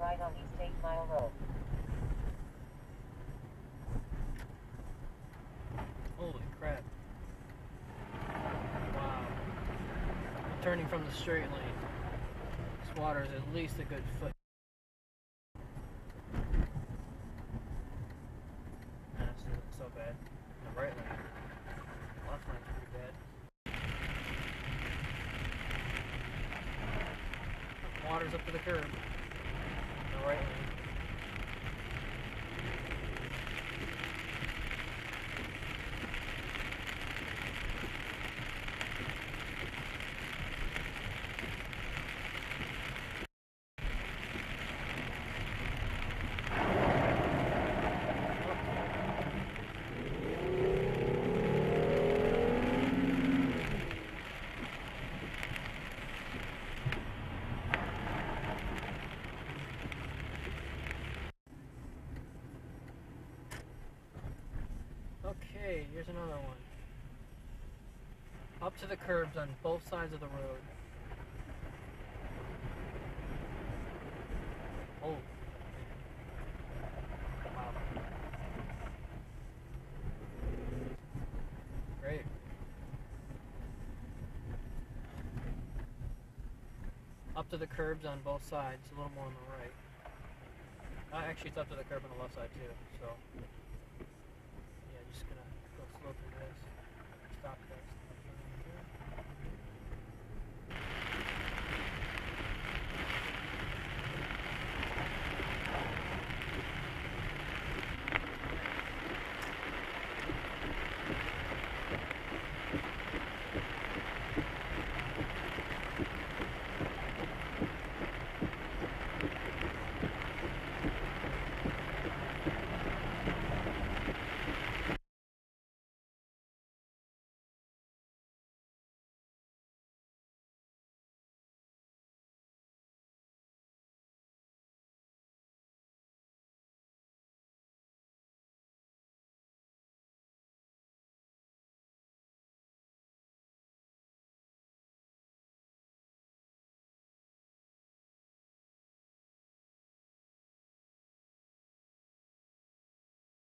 right on East 8 Mile Road. Holy crap. Wow. Turning from the straight lane. This water is at least a good foot. This isn't so bad. The right lane. Left lane's pretty bad. Water's up to the curb. Right Okay, here's another one. Up to the curbs on both sides of the road. Oh. Wow. Great. Up to the curbs on both sides, a little more on the right. Uh, actually, it's up to the curb on the left side too, so. Yeah, just gonna go slow this. Stop this.